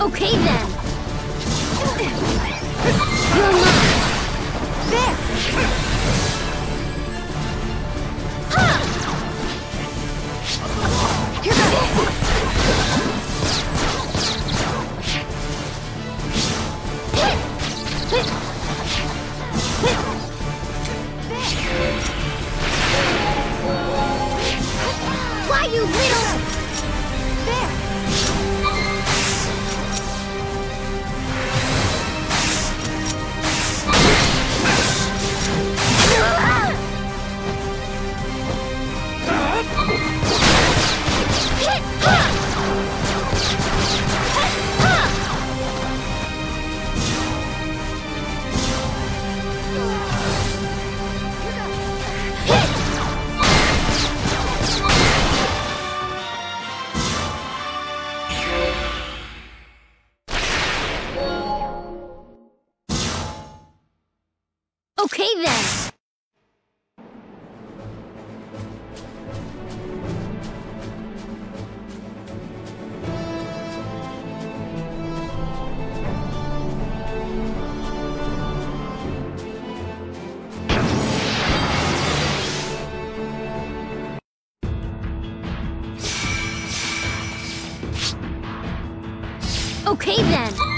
Okay then. Okay then.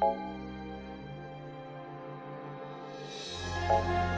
Thank you.